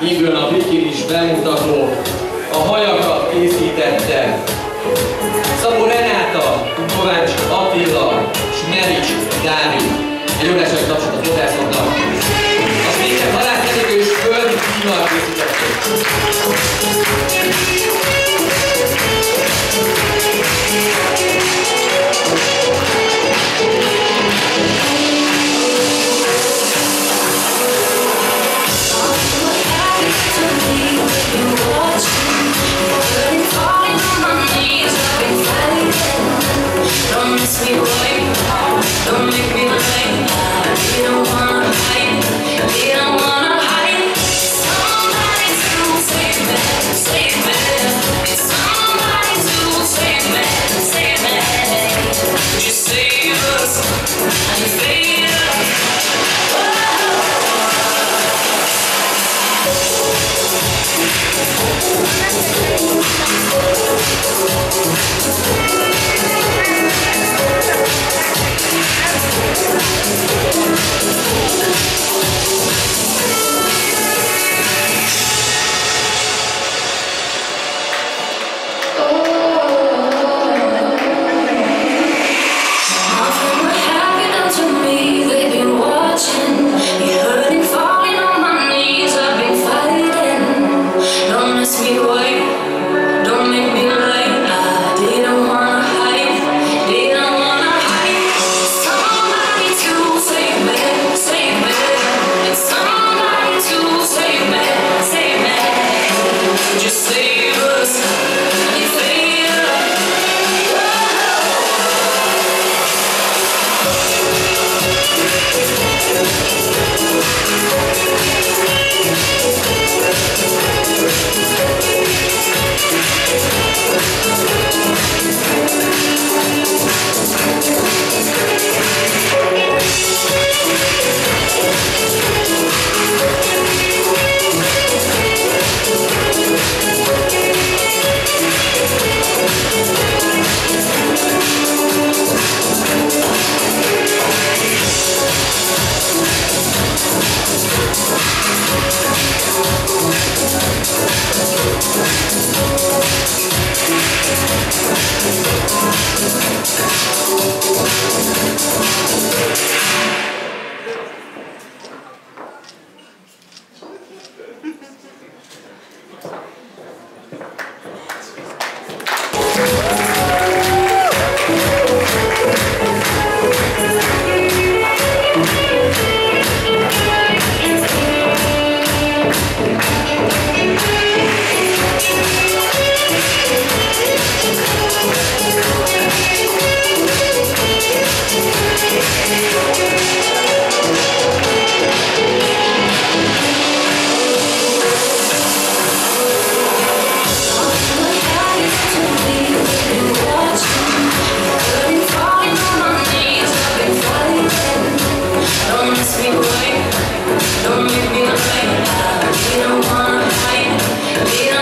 Indul a bikinis bemutató, a hajakat készítette. Szabó Renáta, Kovács Attila, Smerics Dávid. Say Yeah.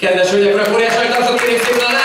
Kedves hölgyek, urak, óriás nagy tapsot kérjük szépen a lány